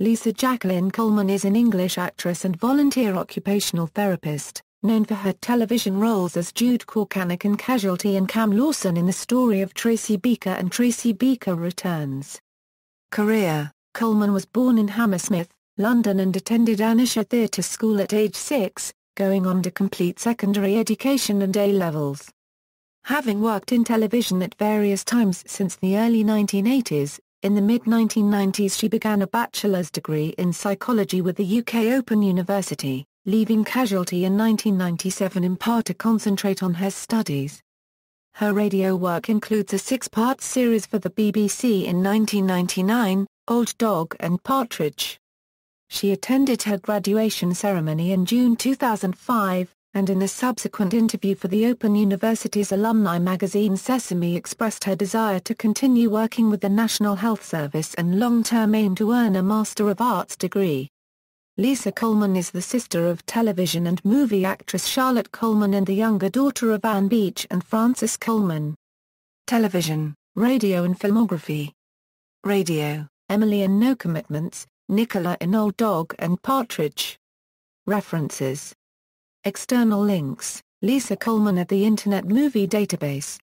Lisa Jacqueline Coleman is an English actress and volunteer occupational therapist, known for her television roles as Jude Korcanik in Casualty and Cam Lawson in The Story of Tracy Beaker and Tracy Beaker Returns. Career Coleman was born in Hammersmith, London and attended Anna Scher Theatre School at age 6, going on to complete secondary education and A-levels. Having worked in television at various times since the early 1980s, in the mid-1990s she began a bachelor's degree in psychology with the UK Open University, leaving Casualty in 1997 in part to concentrate on her studies. Her radio work includes a six-part series for the BBC in 1999, Old Dog and Partridge. She attended her graduation ceremony in June 2005, and in a subsequent interview for the Open University's alumni magazine Sesame expressed her desire to continue working with the National Health Service and long-term aim to earn a Master of Arts degree. Lisa Coleman is the sister of television and movie actress Charlotte Coleman and the younger daughter of Anne Beach and Frances Coleman. Television, radio and filmography Radio, Emily in No Commitments, Nicola in Old Dog and Partridge. References External links, Lisa Coleman at the Internet Movie Database